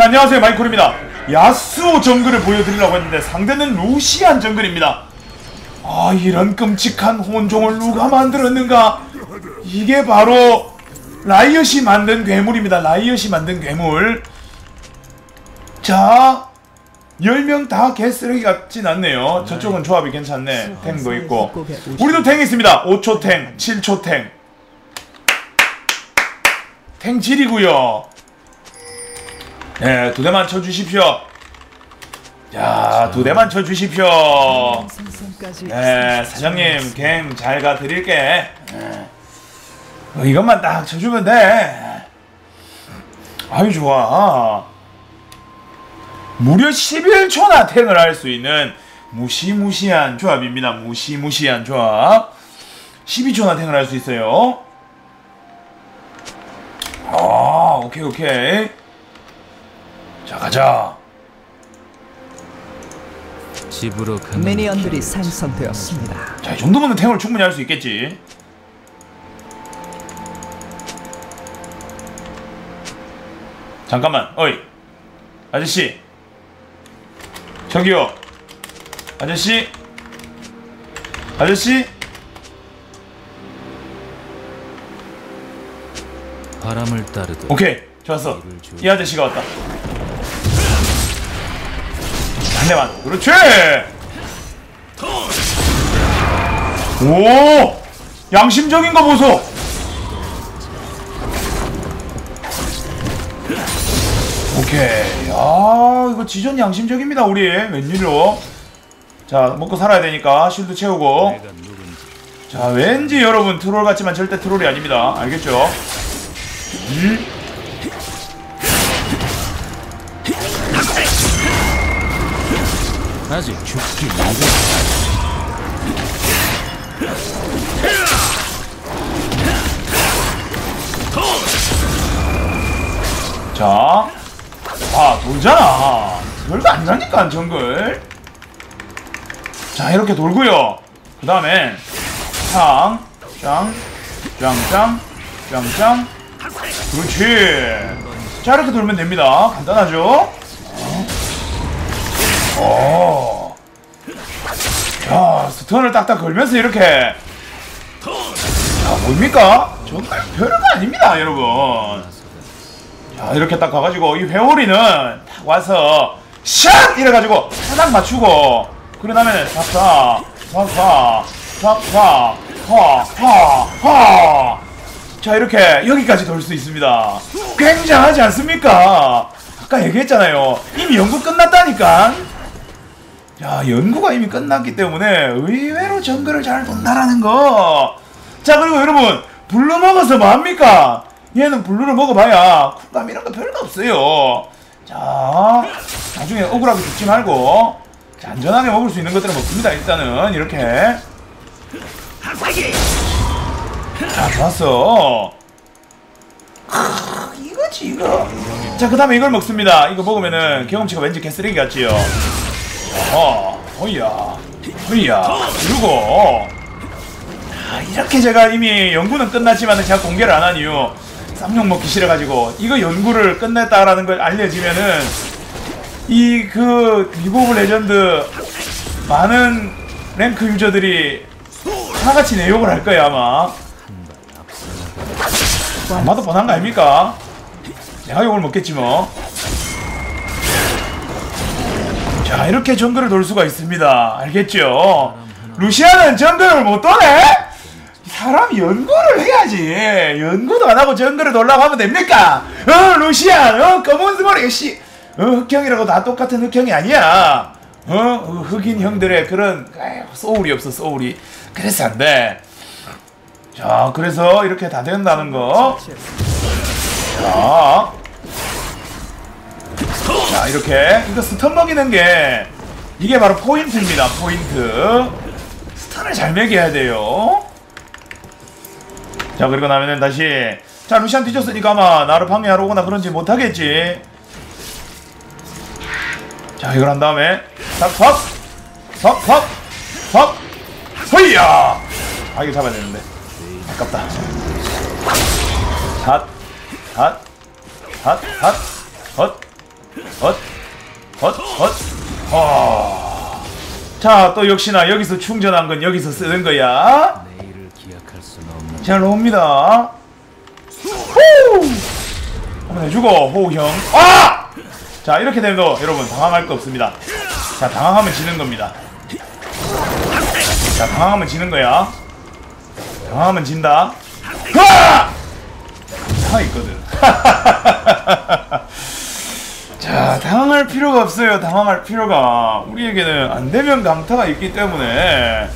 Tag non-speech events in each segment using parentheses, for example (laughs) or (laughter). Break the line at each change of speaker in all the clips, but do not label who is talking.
자 안녕하세요. 마이콜입니다. 야스오 정글을 보여드리려고 했는데 상대는 루시안 정글입니다. 아 이런 끔찍한 혼종을 누가 만들었는가? 이게 바로 라이엇이 만든 괴물입니다. 라이엇이 만든 괴물. 자 10명 다 개쓰레기 같진 않네요. 저쪽은 조합이 괜찮네. 탱도 있고. 우리도 탱 있습니다. 5초 탱 7초 탱. 탱질이고요 네, 두 대만 쳐주십시오. 자, 두 대만 쳐주십시오. 네, 사장님, 갱 잘 가드릴게. 네. 어, 이것만 딱 쳐주면 돼. 아유, 좋아. 무려 11초나 탱을 할 수 있는 무시무시한 조합입니다. 무시무시한 조합. 12초나 탱을 할 수 있어요. 아, 오케이, 오케이. 자 가자.
집으로 가는
미니언들이 생성되었습니다.
자. 이 정도면 탱을 충분히 할 수 있겠지. 잠깐만 어이. 아저씨. 저기요. 아저씨. 아저씨.
바람을 따르듯
오케이 좋았어. 이 아저씨가 왔다 한 대만 그렇지! 오! 양심적인 거 보소! 오케이. 야 이거 지전 양심적입니다 우리. 웬일로. 자 먹고 살아야 되니까 실드 채우고. 자 왠지 여러분 트롤 같지만 절대 트롤이 아닙니다. 알겠죠? 음?
아직 죽기 이르
자, 아 돌잖아. 별거 안 나니까 정글. 자 이렇게 돌고요. 그 다음에 짱, 짱, 짱, 짱, 짱, 짱. 그렇지. 자 이렇게 돌면 됩니다. 간단하죠? 어. 자 스턴을 딱딱 걸면서 이렇게. 자 뭡니까? 정말 별거 아닙니다, 여러분. 자 이렇게 딱 가가지고 이 회오리는 딱 와서 샷 이래가지고 타닥 맞추고 그런 다음에 싹싹 싹싹 싹싹 하하하 자 이렇게 여기까지 돌 수 있습니다 굉장하지 않습니까 아까 얘기했잖아요 이미 연구 끝났다니까 야 연구가 이미 끝났기 때문에 의외로 정글을 잘 돈다라는 거 자 그리고 여러분 blue 먹어서 뭐합니까 얘는 blue를 먹어봐야 쿨감 이런 거 별거 없어요. 자, 나중에 억울하게 죽지 말고 자, 안전하게 먹을 수 있는 것들은 먹습니다. 일단은 이렇게. 자, 좋았어. 크, 이거지 이거. 자, 그 다음에 이걸 먹습니다. 이거 먹으면은 경험치가 왠지 개쓰레기 같지요. 어, 어이야, 어이야, 그리고 아, 이렇게 제가 이미 연구는 끝났지만 제가 공개를 안 한 이유 쌍욕 먹기 싫어가지고 이거 연구를 끝냈다라는 걸 알려지면은 이 그 League of Legends 많은 rank user들이 하나같이 내욕을 할 거예요 아마 아마도 뻔한 거 아닙니까? 내가 욕을 먹겠지 뭐. 자 이렇게 정글을 돌 수가 있습니다. 알겠죠? 루시아는 정글을 못 도네? 사람이 연구를 해야지. 연구도 안 하고 정글을 돌라고 하면 됩니까? 어 루시안 어 검은 스머리 씨. 어 흑형이라고 다 똑같은 흑형이 아니야. 어 어, 흑인 형들의 그런 에휴, 소울이 없어 소울이. 그래서 안 돼. 자 그래서 이렇게 다 된다는 거. 자. 자 이렇게. 이거 stun 먹이는 게 이게 바로 포인트입니다 포인트. stun을 잘 먹여야 돼요. 자 그리고 나면은 다시. 자 루시안 뒤졌으니까 아마 나를 방해하러 오거나 그러진 못하겠지. 자 이걸 한 다음에 삭삭삭삭삭 허이야! 아 이거 잡아야 되는데. 아깝다. 핫핫핫핫헛 헛, 헛, 헛. 어. 자, 또 역시나 여기서 충전한 건 여기서 쓰는 거야. 잘 나옵니다. 후! 한번 해주고, 호우 형. 아! 자, 이렇게 되면 여러분 당황할 거 없습니다. 자, 당황하면 지는 겁니다. 자, 당황하면 지는 거야. 당황하면 진다. 하! 다 있거든. (laughs) 자, 당황할 필요가 없어요. 당황할 필요가. 우리에게는 안 되면 강타가 있기 때문에.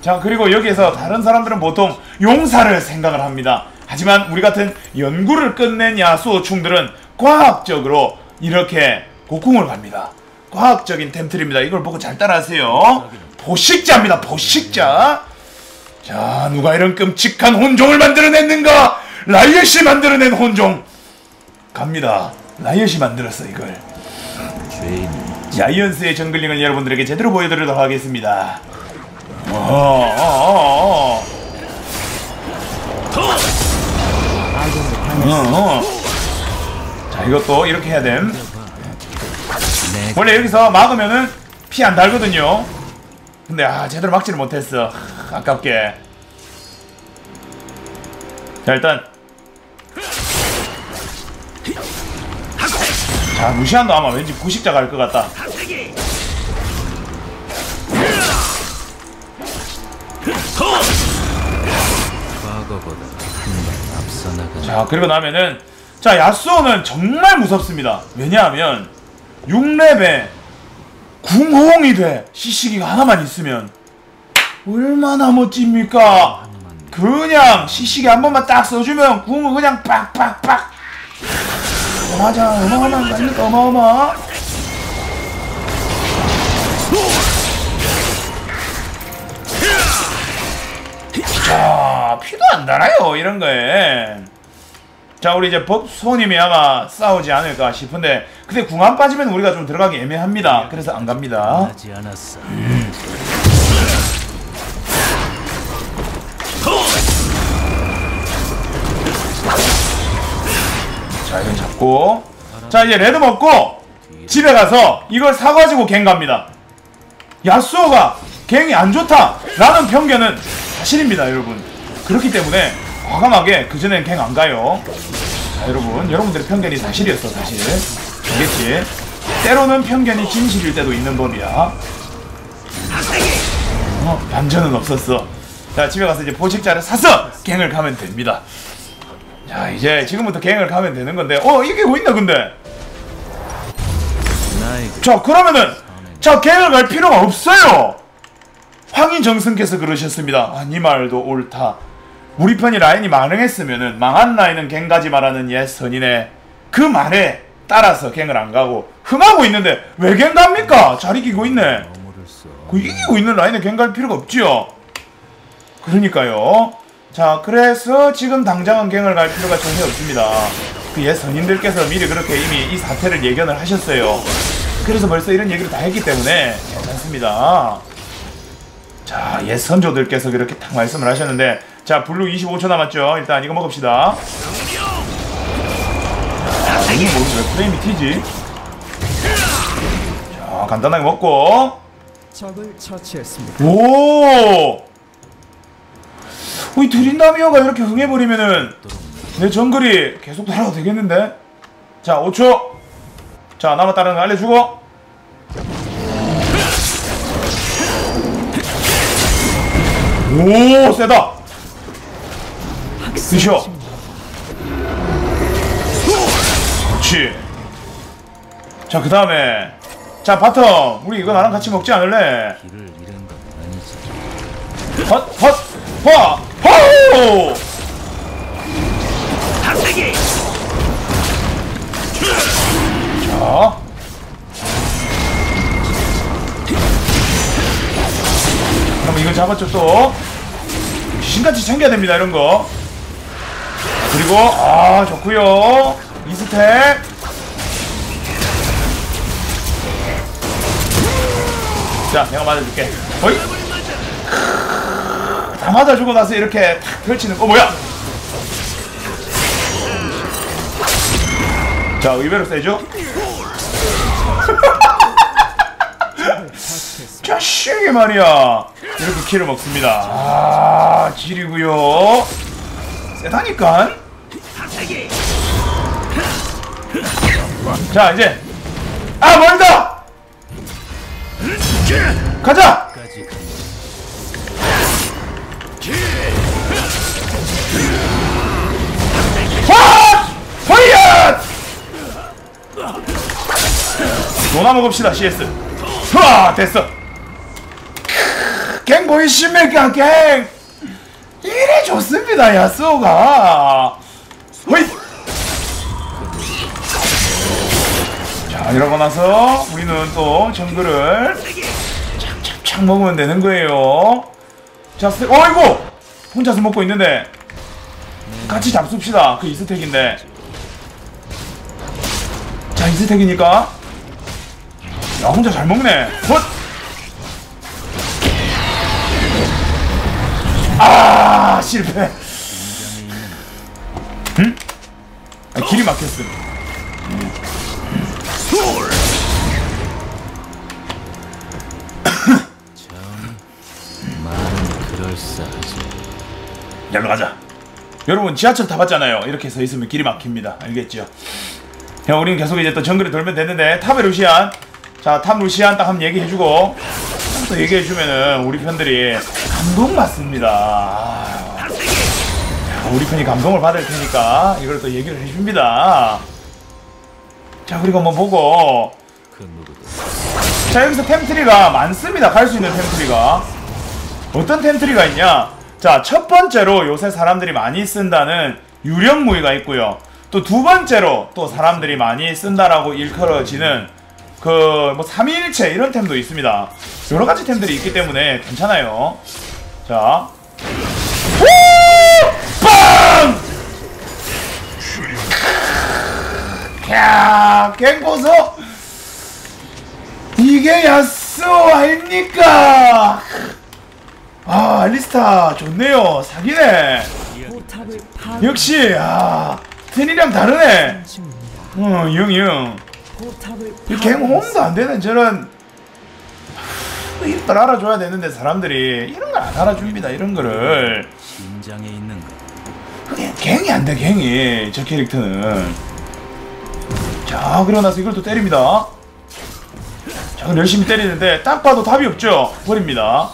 자, 그리고 여기에서 다른 사람들은 보통 용사를 생각을 합니다. 하지만 우리 같은 연구를 끝낸 야수호충들은 과학적으로 이렇게 고궁을 갑니다. 과학적인 템틀입니다. 이걸 보고 잘 따라하세요. 보식자입니다. 보식자. 자, 누가 이런 끔찍한 혼종을 만들어냈는가? 라이엇이 만들어낸 혼종. 갑니다. 라이엇이 만들었어 이걸.
죄인
자이언스의 정글링을 여러분들에게 제대로 보여드리도록 하겠습니다. 어, 어, 어, 어. 어, 어. 자, 이것도 이렇게 해야 됨.
내
원래 여기서 막으면은 피 안 달거든요. 근데 아 제대로 막지를 못했어. 하, 아깝게. 자 일단 자 루시안도 아마 왠지 구식자 갈 것 같다. 자 그리고 나면은 자 야스오는 정말 무섭습니다. 왜냐하면 6렙에 궁홍이 돼 시시기가 하나만 있으면 얼마나 멋집니까? 그냥 시시기 한 번만 딱 써주면 궁을 그냥 빡빡빡 맞아 어마어마한 거 아닙니까? 어마어마. 자 피도 안 달아요 이런 거에. 자 우리 이제 법소님이 아마 싸우지 않을까 싶은데 근데 궁안 빠지면 우리가 좀 들어가기 애매합니다. 그래서 안 갑니다.
하지.
자 이거 잡고. 자 이제 레드 먹고 집에 가서 이걸 사가지고 갱 갑니다. 야스오가 갱이 안 좋다 라는 편견은 사실입니다 여러분. 그렇기 때문에 과감하게 그전엔 갱 안 가요. 자 여러분 여러분들의 편견이 사실이었어 사실. 알겠지? 때로는 편견이 진실일 때도 있는 법이야. 어, 반전은 없었어. 자 집에 가서 이제 포식자를 사서 갱을 가면 됩니다 자 이제 지금부터 갱을 가면 되는 건데. 어 이기고 있나 근데? 자 그러면은 자 갱을 갈 필요가 없어요. 황인정승께서 그러셨습니다. 아니 말도 옳다. 우리 편이 라인이 망했으면은 망한 라인은 갱 가지 말라는 옛 선인의 그 말에 따라서 갱을 안 가고 흥하고 있는데 왜 갱 갑니까? 잘 이기고 있네. 그 이기고 있는 라인에 갱 갈 필요가 없지요. 그러니까요. 자, 그래서 지금 당장 은 갱을 갈 필요가 전혀 없습니다. 그옛 선인들께서 미리 그렇게 이미 이 사태를 예견을 하셨어요. 그래서 벌써 이런 얘기를 다 했기 때문에 괜찮습니다. 자, 옛 선조들께서 그렇게 딱 말씀을 하셨는데, 자, blue 25초 남았죠. 일단 이거 먹읍시다. 자, 이거 뭐왜 프레임이 튀지? 자, 간단하게 먹고.
적을 처치했습니다.
오! 어, 이 트린다미어가 이렇게 흥해버리면은 내 정글이 계속 돌아도 되겠는데? 자, 5초. 자, 남았다는 거 알려주고. 오, 세다. 드셔. 그렇지. 자, 그 다음에. 자, bottom. 우리 이거 나랑 같이 먹지 않을래? 헛, 헛, 화, 호우! 자. 그럼 이거 잡았죠 또. 신같이 챙겨야 됩니다 이런 거. 그리고 아 좋고요. 이스택. 자, 내가 맞아줄게. 어이? 다 맞아주고 나서 이렇게 탁 펼치는 거 뭐야? 자 의외로 세죠? (laughs) 자식이 말이야. 이렇게 키를 먹습니다. 아 지리고요. 세다니까 자 이제. 아 멀다! 가자 헛! 허이엇! 노나 먹읍시다 CS 와 됐어. 크, 갱 보이십니까 갱. 이래 좋습니다 야스오가. 허이! 자 이러고 나서 우리는 또 정글을 착착착 먹으면 되는 거예요 자 스- 어이구 혼자서 먹고 있는데 같이 잡숫시다. 그 이스택인데. 자, 이스택이니까. 야, 혼자 잘 먹네. 헛! 아, 실패. 응? 아, 길이 막혔음.
정 말은 그럴싸하지
여기로 가자. 여러분 지하철 타봤잖아요. 이렇게 서 있으면 길이 막힙니다. 알겠죠? 자, 우리는 계속 이제 또 정글을 돌면 되는데 top의 루시안. 자, top 루시안 딱 한번 얘기해주고 또 얘기해주면은 우리 편들이 감동 받습니다. 아, 자, 우리 편이 감동을 받을 테니까 이걸 또 얘기를 해줍니다. 자, 그리고 한번 보고 그자 여기서 템트리가 많습니다 갈 수 있는 템트리가 어떤 템트리가 있냐 자 첫 번째로 요새 사람들이 많이 쓴다는 유령 무기가 있고요 또 두 번째로 또 사람들이 많이 쓴다라고 일컬어지는 그 뭐 3일체 이런 템도 있습니다 여러 가지 템들이 있기 때문에 괜찮아요 자 후! 빵! 야, 갱고소 이게 야스 아닙니까? 아 알리스타 좋네요. 사기네. 역시 아 텐이랑 다르네.
중입니다.
어 이형
포탑을
이갱 홈도 안 되는 저런. 하, 이런 걸 알아줘야 되는데 사람들이. 이런 걸 안 알아줍니다 이런 거를.
심장에 있는 것
그게 갱이 안 돼 갱이. 저 캐릭터는. 자 그러고 나서 이걸 또 때립니다. 자 열심히 때리는데 딱 봐도 답이 없죠? 버립니다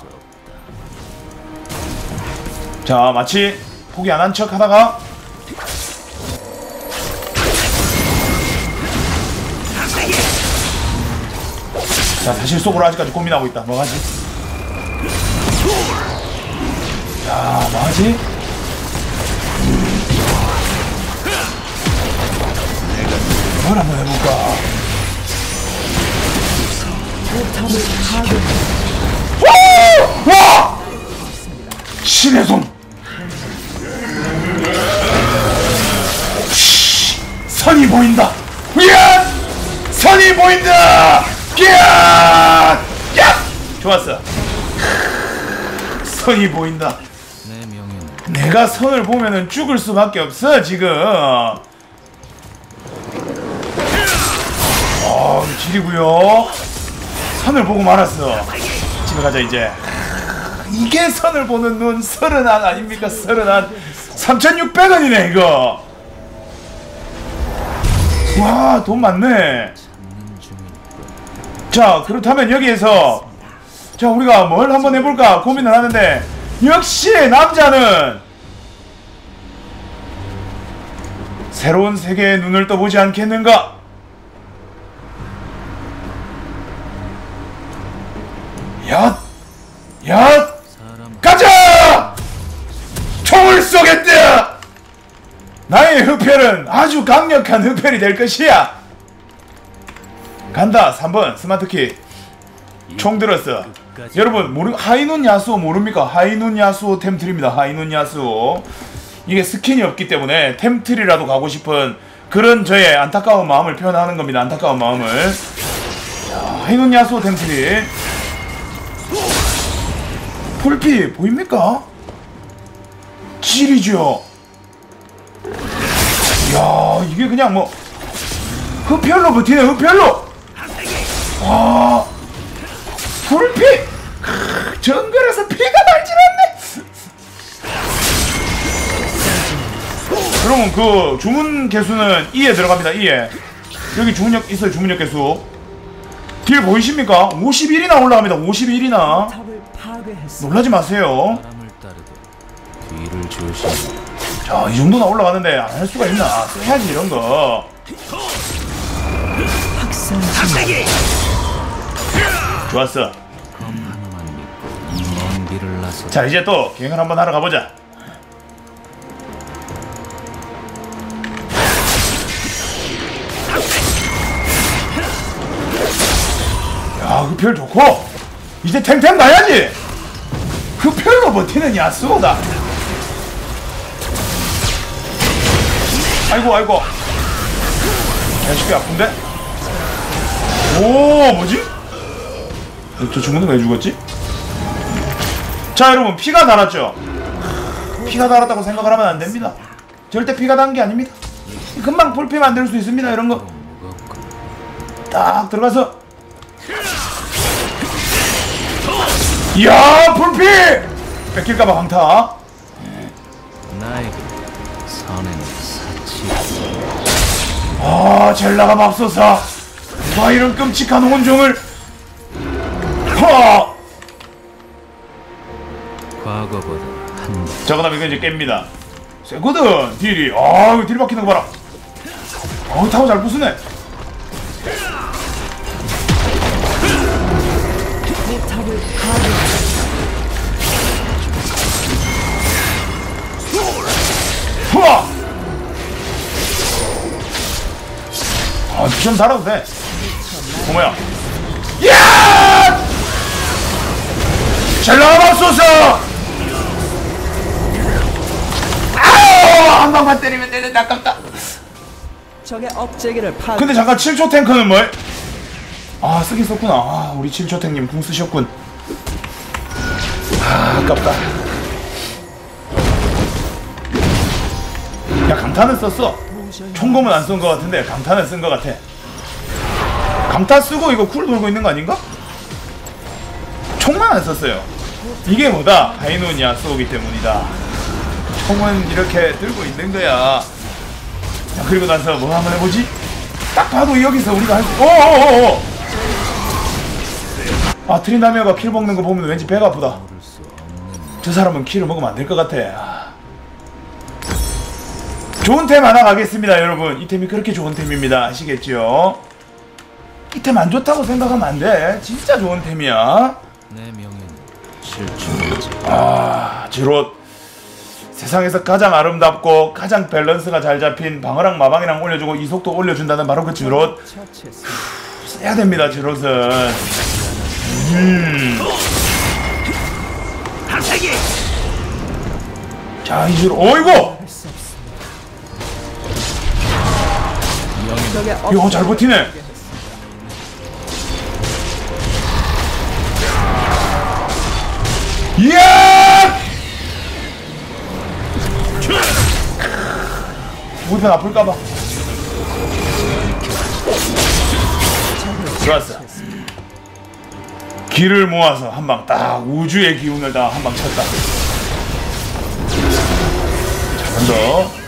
자 마치 포기 안 한 척 하다가 자 사실 속으로 아직까지 고민하고 있다. 뭐하지? 자 뭐하지? 뭘 한번 해볼까 신의 손! 씨, 선이 보인다! 이야! 선이 보인다! 이야! 야! 좋았어. 선이 보인다. 내가 선을 보면은 죽을 수밖에 없어 지금. 어, 지리고요. 선을 보고 말았어. 집에 가자 이제. 이게 선을 보는 눈 서른한 아닙니까 서른한 3,600원이네 이거. 와 돈 많네. 자 그렇다면 여기에서 자 우리가 뭘 한번 해볼까 고민을 하는데 역시 남자는 새로운 세계에 눈을 떠보지 않겠는가? 흡혈은 아주 강력한 흡혈이 될 것이야! 간다, 3번, 스마트키. 총 들었어. 여러분, 모르, High Noon 야스오 모릅니까? High Noon 야스오 템트리입니다, High Noon 야스오. 이게 스킨이 없기 때문에 템트리라도 가고 싶은 그런 저의 안타까운 마음을 표현하는 겁니다, 안타까운 마음을. 자, High Noon 야스오 템트리. 풀피 보입니까? 질이죠. 야 이게 그냥 뭐 흡혈로 버티네 흡혈로. 와 불피 크, 정글에서 피가 날질 않네 여러분 그 주문 개수는 2에 들어갑니다 2에 여기 주문력 있어요 주문력 개수 딜 보이십니까? 51이나 올라갑니다 51이나
탑을 파괴했습니다.
놀라지 마세요
뒤를 조심.
자, 이 정도나 올라가는데 안 할 수가 있나? 써야지 이런 거. 좋았어. 자, 이제 또 기행을 한번 하러 가보자. 야, 그별 좋고 이제 탱탱 가야지. 그 별로 버티는 야스오다. 아이고, 아이고. 야식이 아픈데? 오, 뭐지? 저 친구는 왜 죽었지? 자 여러분 피가 달았죠? 피가 달았다고 생각을 하면 안 됩니다 절대 피가 단 게 아닙니다 금방 불피 만들 수 있습니다 이런 거 딱 들어가서 이야 불피 뺏길까봐 강타 아 젤라가 맙소사. 와 이런 끔찍한 혼종을 허
과거보다 한
자 그다음 이거 이제 깹니다. 세거든 딜이. 아유 딜 박히는 거 봐라. 어우 타고 잘 부수네 후아 아좀 달아도 돼. 어머야. 야! 젤라맙소서 아우 한 방만 때리면 되는데 아깝다.
적의 업체계를 파괴.
근데 잠깐 7초 탱크는 뭘? 아 쓰긴 썼구나. 아 우리 7초 탱님 궁 쓰셨군. 아 아깝다 야 강타는 썼어. 총검은 안 쓴 것 같은데 강타는 쓴것 같아. 강타 쓰고 이거 쿨 돌고 있는 거 아닌가? 총만 안 썼어요. 이게 뭐다? 하이노니아 쏘기 때문이다. 총은 이렇게 들고 있는 거야. 자 그리고 나서 뭐 한번 해보지? 딱 봐도 여기서 우리가 할 수... 오오오오 아 트리나미아가 킬 먹는 거 보면 왠지 배가 아프다. 저 사람은 킬을 먹으면 안 될 것 같아. 아. 좋은 템 하나 가겠습니다 여러분. 이 템이 그렇게 좋은 템입니다. 아시겠죠? 이 템 안 좋다고 생각하면 안돼. 진짜 좋은 템이야.
내 명예는
아 지롯 세상에서 가장 아름답고 가장 밸런스가 잘 잡힌 방어랑 마방이랑 올려주고 이속도 올려준다는 바로 그 지롯. 해야 됩니다 지롯은. 음. 자 이지로 어이구 이거 잘 버티네. 이야 우편 아플까봐. 좋았어. 기를 모아서 한 방 딱 우주의 기운을 다 한 방 쳤다. 잘한다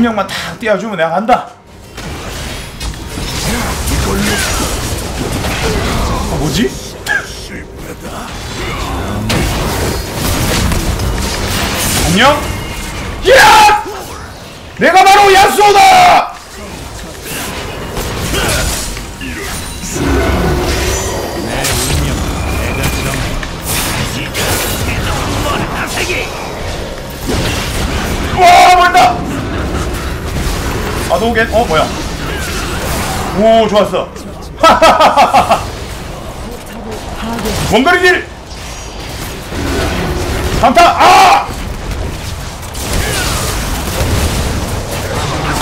한 명만 탁 띄워주면 내가 간다. 아, 뭐지? 안녕? 야! 내가 바로 야수다! 와, 멀다! 아도겐 어 뭐야 오 좋았어 (laughs) 원거리 딜 강타 아!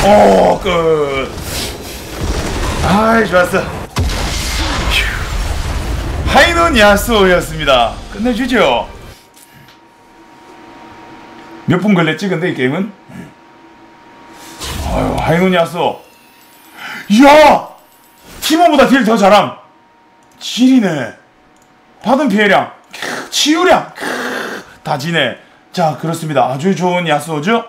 오, 끝. 아이, 좋았어. 휴. 하이논 야스오였습니다. 끝내주죠. 몇 분 걸렸지, 근데 이 게임은? 아유, High Noon 야스오. 이야! 티모보다 deal 더 잘함. 지리네. 받은 피해량, 크, 치유량, 크, 다 지네. 자, 그렇습니다. 아주 좋은 야스오죠?